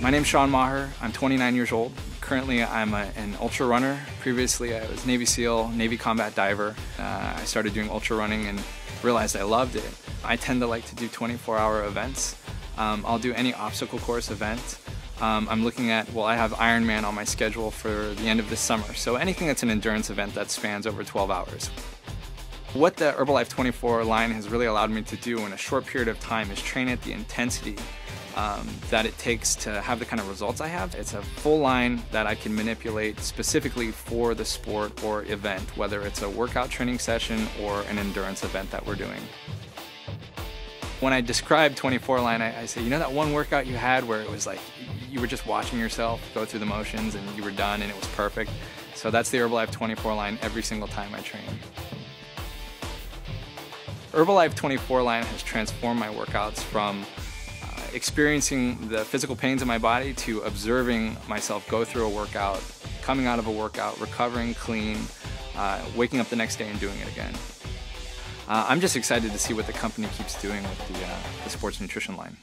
My name's Sean Maher. I'm 29 years old. Currently, I'm a, an ultra runner. Previously, I was Navy SEAL, Navy combat diver. Uh, I started doing ultra running and realized I loved it. I tend to like to do 24 hour events. Um, I'll do any obstacle course event. Um, I'm looking at, well, I have Ironman on my schedule for the end of this summer. So anything that's an endurance event that spans over 12 hours. What the Herbalife 24 line has really allowed me to do in a short period of time is train at the intensity um, that it takes to have the kind of results I have. It's a full line that I can manipulate specifically for the sport or event, whether it's a workout training session or an endurance event that we're doing. When I describe 24 line, I, I say, you know that one workout you had where it was like you were just watching yourself go through the motions and you were done and it was perfect. So that's the Herbalife 24 line every single time I train. Herbalife 24 line has transformed my workouts from experiencing the physical pains in my body to observing myself go through a workout, coming out of a workout, recovering clean, uh, waking up the next day and doing it again. Uh, I'm just excited to see what the company keeps doing with the, uh, the sports nutrition line.